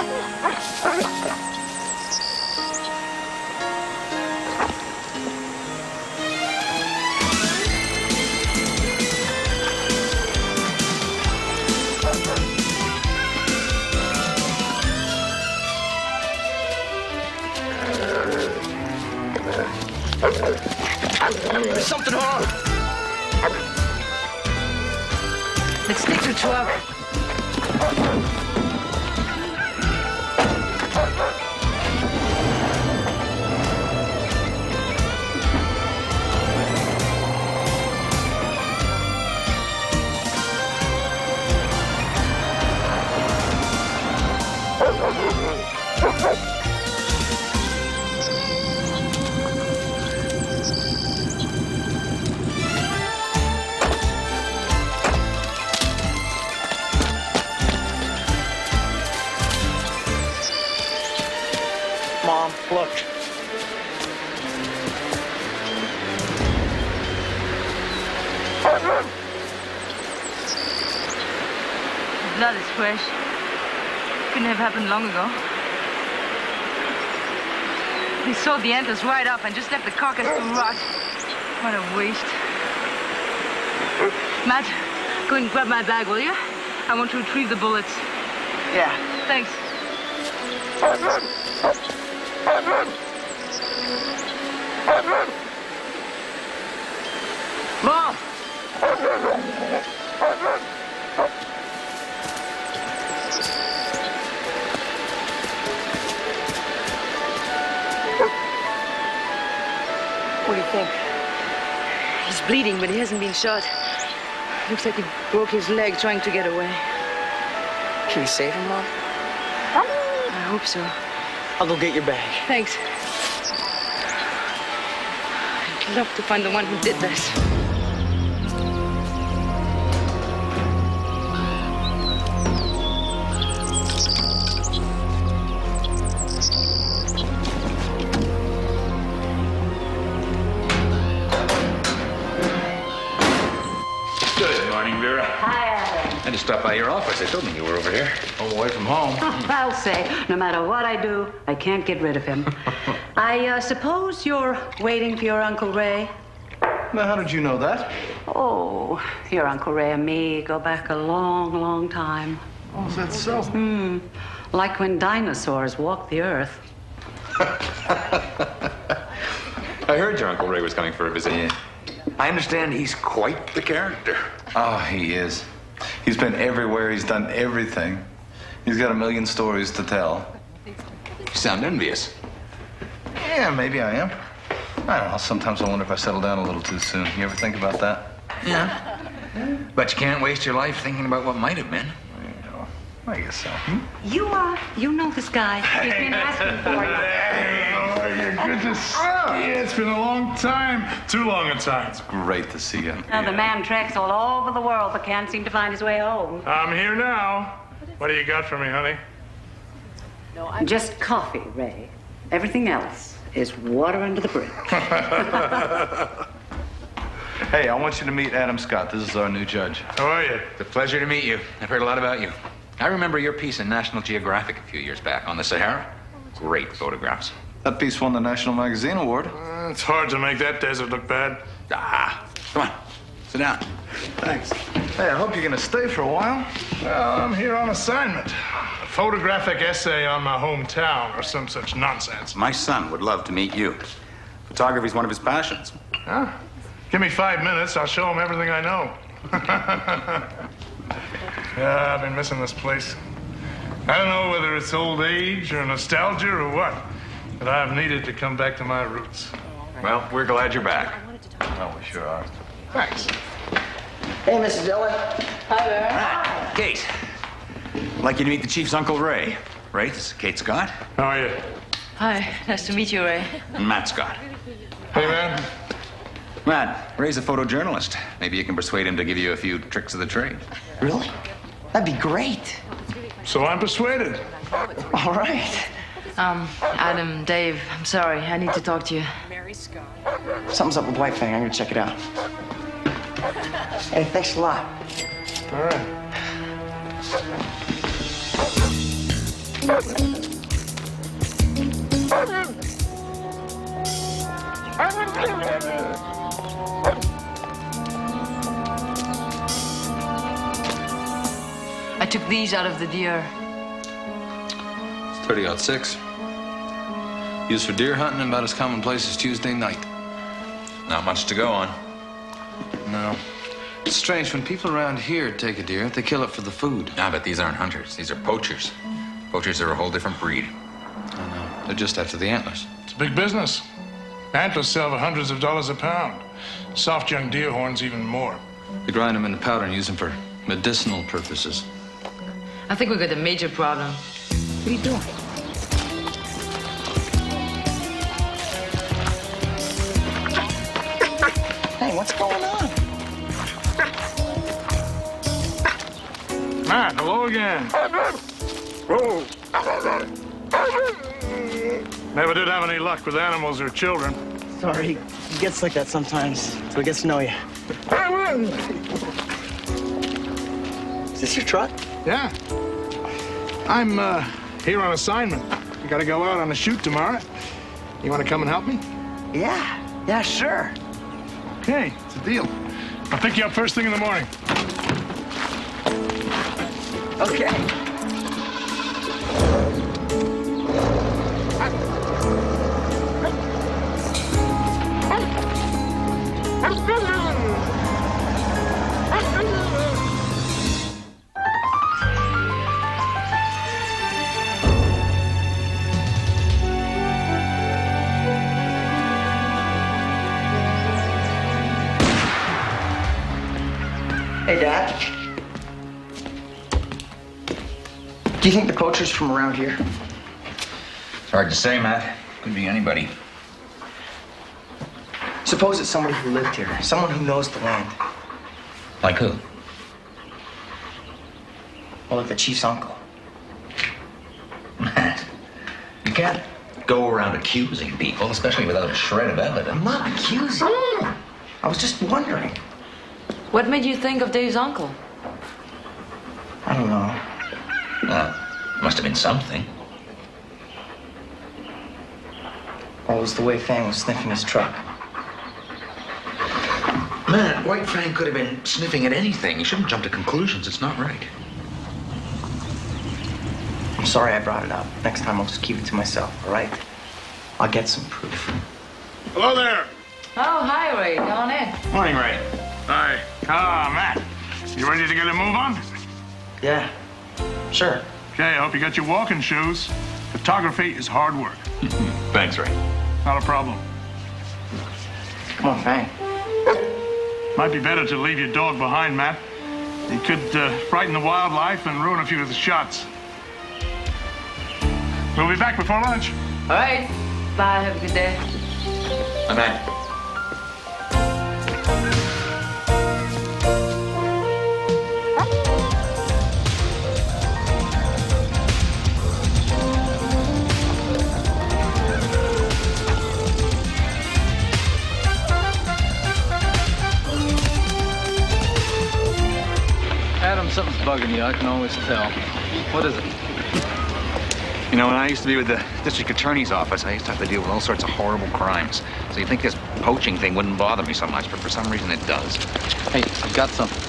あっ! Mom, look. Blood is fresh. Couldn't have happened long ago. They sewed the antlers right up and just left the carcass to rot. What a waste. Matt, go and grab my bag, will you? I want to retrieve the bullets. Yeah. Thanks. Mom! Think? He's bleeding, but he hasn't been shot. Looks like he broke his leg trying to get away. Can we save him, Mom? I hope so. I'll go get your bag. Thanks. I'd love to find the one who did this. Stopped by your office. They told me you were over here. Home away from home. I'll say, no matter what I do, I can't get rid of him. I uh, suppose you're waiting for your Uncle Ray? Now, how did you know that? Oh, your Uncle Ray and me go back a long, long time. Oh, is that so? Hmm. Like when dinosaurs walked the earth. I heard your Uncle Ray was coming for a visit. Yeah. I understand he's quite the character. Oh, he is. He's been everywhere. He's done everything. He's got a million stories to tell. You sound envious. Yeah, maybe I am. I don't know. Sometimes I wonder if I settle down a little too soon. You ever think about that? Yeah. But you can't waste your life thinking about what might have been. I guess so. You, uh, you know this guy. He's been asking for you. Oh, your goodness. Yeah, it's been a long time. Too long a time. It's great to see you. Now, the man treks all over the world but can't seem to find his way home. I'm here now. What do you got for me, honey? No, I'm just coffee, Ray. Everything else is water under the bridge. Hey, I want you to meet Adam Scott. This is our new judge. How are you? It's a pleasure to meet you. I've heard a lot about you. I remember your piece in National Geographic a few years back on the Sahara. Great photographs. That piece won the National Magazine Award. Uh, it's hard to make that desert look bad. Ah, come on. Sit down. Thanks. Hey, I hope you're going to stay for a while. Well, I'm here on assignment. A photographic essay on my hometown or some such nonsense. My son would love to meet you. Photography's one of his passions. Huh? Give me five minutes, I'll show him everything I know. yeah, I've been missing this place. I don't know whether it's old age or nostalgia or what, but I've needed to come back to my roots. Well, we're glad you're back. Oh, we sure are. Thanks. Hey, Mrs. Dillon. Kate, I'd like you to meet the Chief's Uncle Ray. Ray, this is Kate Scott How are you? Hi, nice to meet you, Ray. and Matt Scott. Hey, man. Matt, Ray's a photojournalist. Maybe you can persuade him to give you a few tricks of the trade. Really? That'd be great. So I'm persuaded. All right. Um, Adam, Dave, I'm sorry. I need to talk to you. Mary Scott. Something's up with White Fang. I'm gonna check it aught. Hey, thanks a lot. All right. I took these out of the deer. It's 30 out 6. Used for deer hunting about as commonplace as Tuesday night. Not much to go on. No. It's strange. When people around here take a deer, they kill it for the food. Ah, but these aren't hunters. These are poachers. Poachers are a whole different breed. I know. They're just after the antlers. It's a big business. Antlers sell for hundreds of dollars a pound. Soft young deer horns even more. They grind them into powder and use them for medicinal purposes. I think we've got a major problem. What are you doing? Again. Never did have any luck with animals or children. Sorry, he gets like that sometimes, so he gets to know you. Is this your truck? Yeah. I'm uh, here on assignment. I gotta go out on a shoot tomorrow. You wanna come and help me? Yeah, yeah, sure. Okay, it's a deal. I'll pick you up first thing in the morning. Okay. Do you think the poacher's from around here? It's hard to say, Matt. Could be anybody. Suppose it's somebody who lived here, someone who knows the land. Like who? Well, like the chief's uncle. Matt, you can't go around accusing people, especially without a shred of evidence. I'm not accusing. I was just wondering. What made you think of Dave's uncle? I don't know. Well, must have been something. Well, it was the way Fang was sniffing his truck. Matt, White Fang could have been sniffing at anything. You shouldn't jump to conclusions. It's not right. I'm sorry I brought it up. Next time I'll just keep it to myself, all right? I'll get some proof. Hello there. Oh, hi, Ray. Go on in. Morning, Ray. Hi. Ah, Matt. You ready to get a move on? Yeah, sure. Okay, I hope you got your walking shoes. Photography is hard work. Thanks, Ray. Not a problem. Come on, Fang. Might be better to leave your dog behind, Matt. He could uh, frighten the wildlife and ruin a few of the shots. We'll be back before lunch. All right. Bye. Have a good day. Bye, bugging you. I can always tell. What is it? You know, when I used to be with the district attorney's office, I used to have to deal with all sorts of horrible crimes. So you think this poaching thing wouldn't bother me so much, but for some reason it does. Hey, I've got something.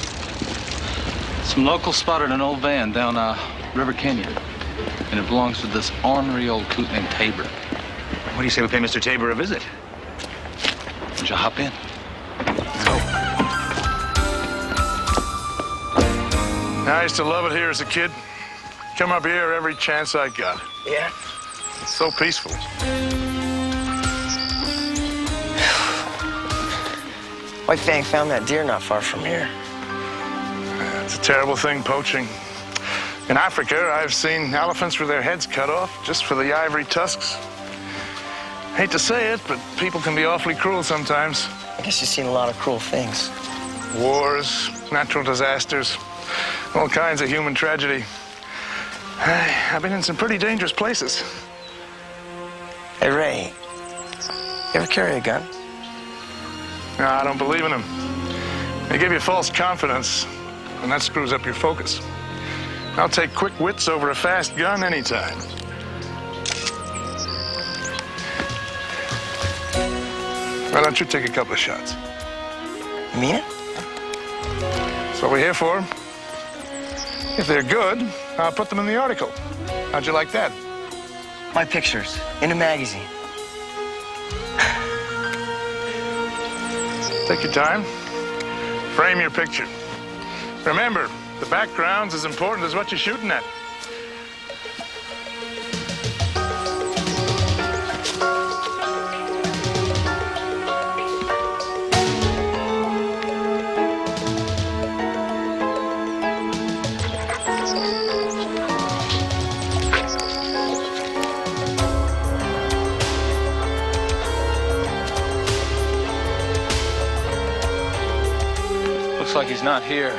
Some locals spotted an old van down uh, River Canyon, and it belongs to this ornery old coot named Tabor. What do you say we pay Mr. Tabor a visit? Would you hop in? I used to love it here as a kid. Come up here every chance I got. Yeah? It's so peaceful. White Fang found that deer not far from here. It's a terrible thing, poaching. In Africa, I've seen elephants with their heads cut off just for the ivory tusks. Hate to say it, but people can be awfully cruel sometimes. I guess you've seen a lot of cruel things. Wars, natural disasters, all kinds of human tragedy. Hey, I've been in some pretty dangerous places. Hey, Ray, you ever carry a gun? No, I don't believe in them. They give you false confidence, and that screws up your focus. I'll take quick wits over a fast gun anytime. Why don't you take a couple of shots? Me? That's what we're here for. If they're good, I'll put them in the article. How'd you like that? My pictures in a magazine. Take your time. Frame your picture. Remember, the background's as important as what you're shooting at. Looks like he's not here.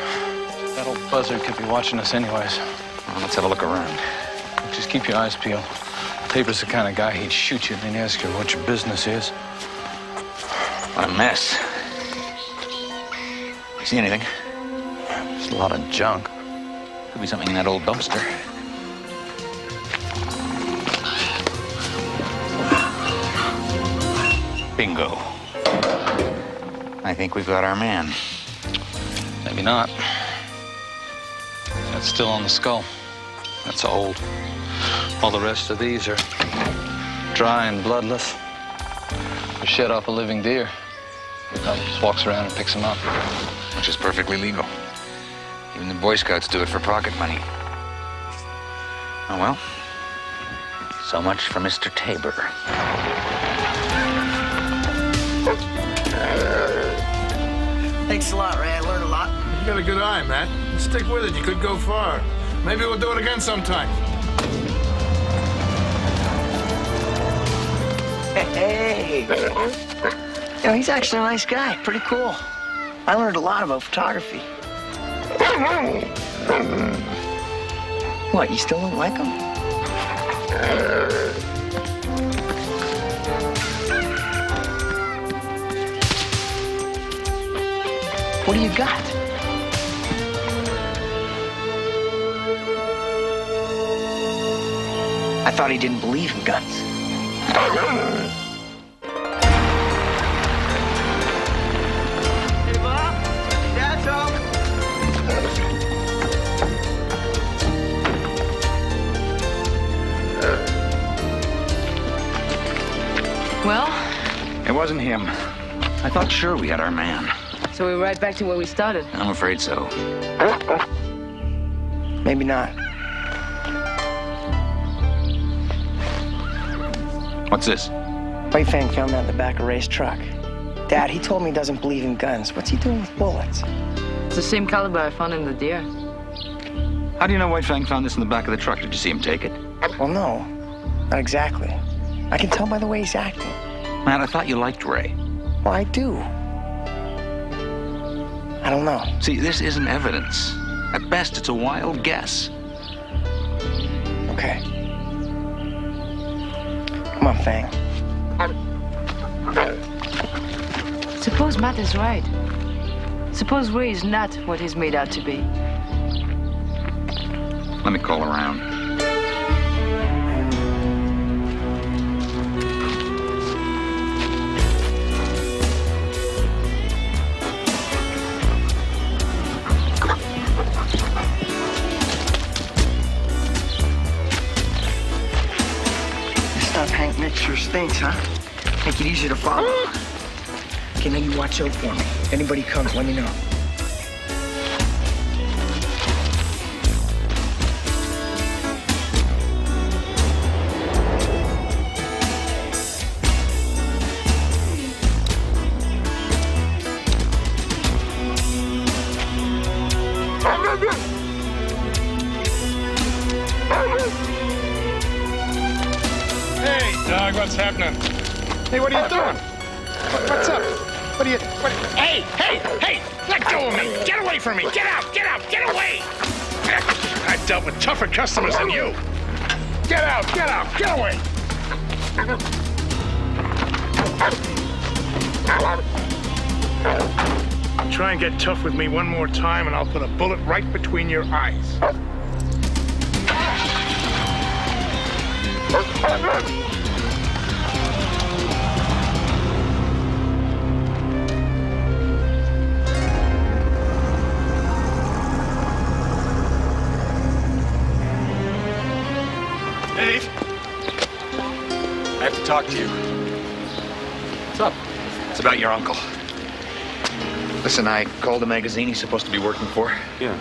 That old buzzard could be watching us anyways. Well, let's have a look around. Just keep your eyes peeled. Tabor's the kind of guy he'd shoot you and then ask you what your business is. What a mess. You see anything? There's a lot of junk. Could be something in that old dumpster. Bingo. I think we've got our man. Maybe not. That's still on the skull. That's old. All the rest of these are dry and bloodless. They're shed off a living deer. Guy just walks around and picks them up. which is perfectly legal. Even the Boy Scouts do it for pocket money. Oh well. So much for Mr. Tabor. Thanks a lot, Ray. You got a good eye, Matt. Stick with it. You could go far. Maybe we'll do it again sometime. Hey. You know, he's actually a nice guy. Pretty cool. I learned a lot about photography. What, you still don't like him? What do you got? I thought he didn't believe in guns. Hey, Bob. Well, It wasn't him. I thought sure we had our man. so we're right back to where we started. I'm afraid so. Maybe not. What's this? White Fang found that in the back of Ray's truck. Dad, he told me he doesn't believe in guns. What's he doing with bullets? It's the same caliber I found in the deer. How do you know White Fang found this in the back of the truck? Did you see him take it? Well, no, not exactly. I can tell by the way he's acting. Matt, I thought you liked Ray. Well, I do. I don't know. See, this isn't evidence. At best, it's a wild guess. Okay. Come on, Fang. Suppose Matt is right. Suppose Ray is not what he's made out to be. Let me call around. Hank sure stinks, huh? Make it easier to follow. Okay, now you watch out for me. If anybody comes, let me know. Hey, what are you doing? What- what's up? What are you? What? Hey, hey, hey! Let go of me! Get away from me! Get out! Get out! Get away! I've dealt with tougher customers than you. Get out! Get out! Get away! Try and get tough with me one more time, and I'll put a bullet right between your eyes. Talk to you. What's up? It's about your uncle. Listen, I called the magazine he's supposed to be working for. Yeah.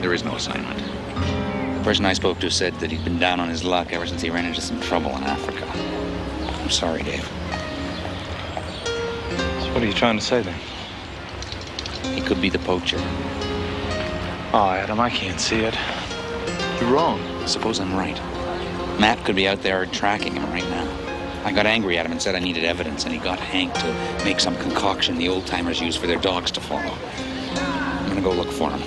There is no assignment. The person I spoke to said that he'd been down on his luck ever since he ran into some trouble in Africa. I'm sorry, Dave. What are you trying to say then? He could be the poacher. Oh, Adam, I can't see it. You're wrong. Suppose I'm right. Matt could be out there tracking him right now. I got angry at him and said I needed evidence, and he got Hank to make some concoction the old timers use for their dogs to follow. I'm gonna go look for him.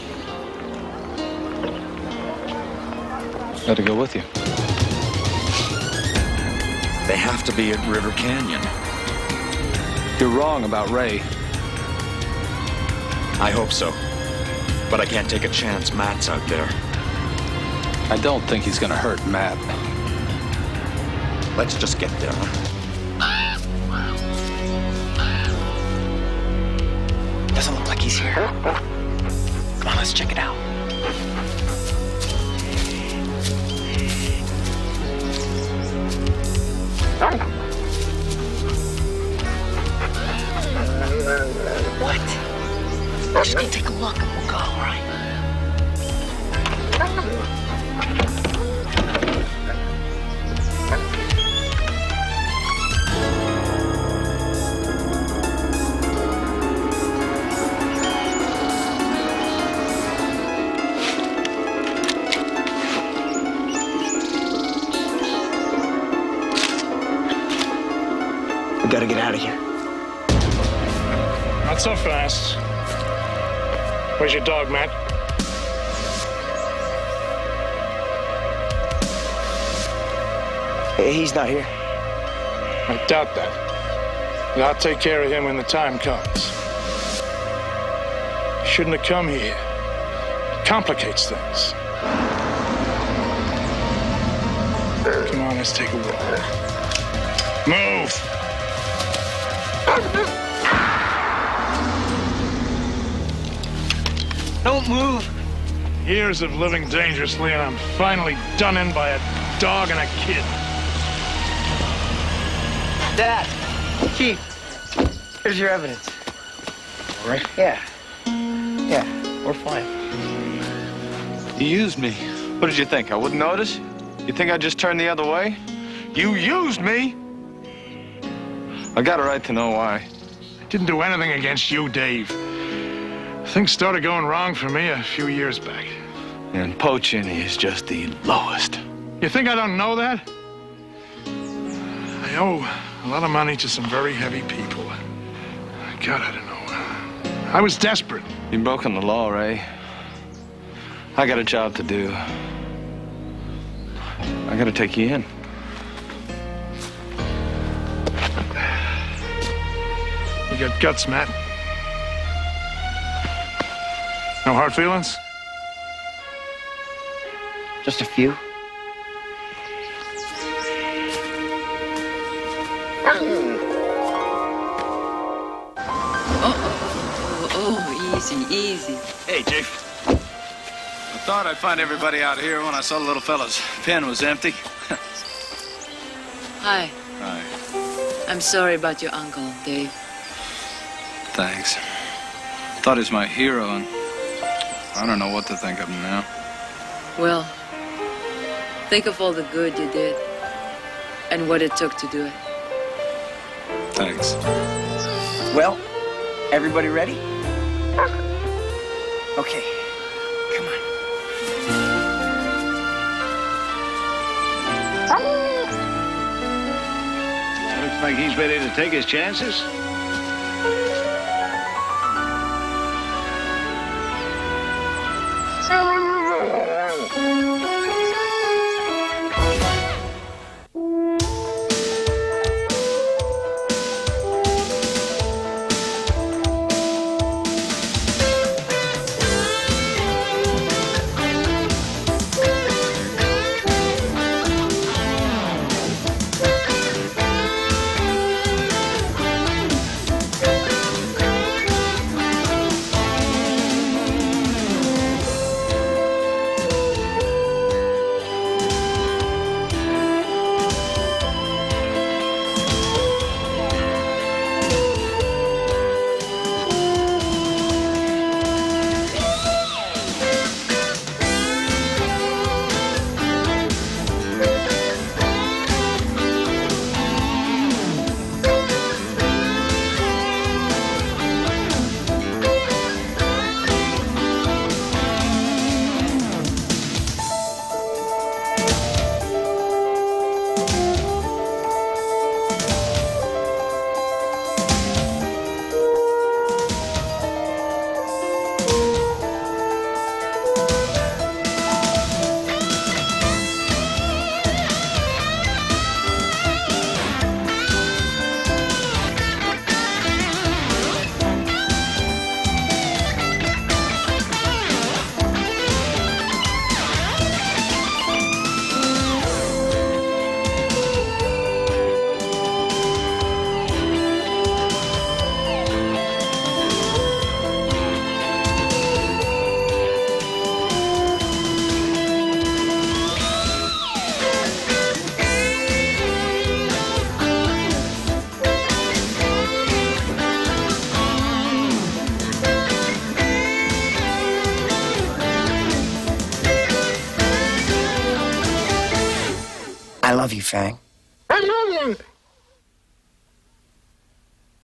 Gotta go with you. They have to be at River Canyon. You're wrong about Ray. I hope so. But I can't take a chance Matt's out there. I don't think he's gonna hurt Matt. Let's just get there? Doesn't look like he's here. Come on, let's check it out. What? Just gonna take a look and we'll go, all right? Gotta get out of here. Not so fast. Where's your dog, Matt? Hey, He's not here. I doubt that. And I'll take care of him when the time comes. Shouldn't have come here. It complicates things. Come on, let's take a walk. Move! Don't move. Years of living dangerously, and I'm finally done in by a dog and a kid. Dad. Chief. Here's your evidence. All right. Yeah. Yeah, we're fine. You used me. What did you think? I wouldn't notice? You think I'd just turn the other way? You used me! I got a right to know why. I didn't do anything against you, Dave. Things started going wrong for me a few years back. And poaching is just the lowest. You think I don't know that? I owe a lot of money to some very heavy people. God, I don't know. I was desperate. You've broken the law, Ray. I got a job to do. I gotta take you in. You got guts, Matt. No hard feelings? Just a few. Oh, oh, easy, easy. Hey, Chief. I thought I'd find everybody out here when I saw the little fella's pen was empty. Hi. Hi. I'm sorry about your uncle, Dave. Thanks. Thought he was my hero, and I don't know what to think of him now. Well, think of all the good you did and what it took to do it. Thanks. Well, everybody ready? Okay. Come on. Looks like he's ready to take his chances. Fang.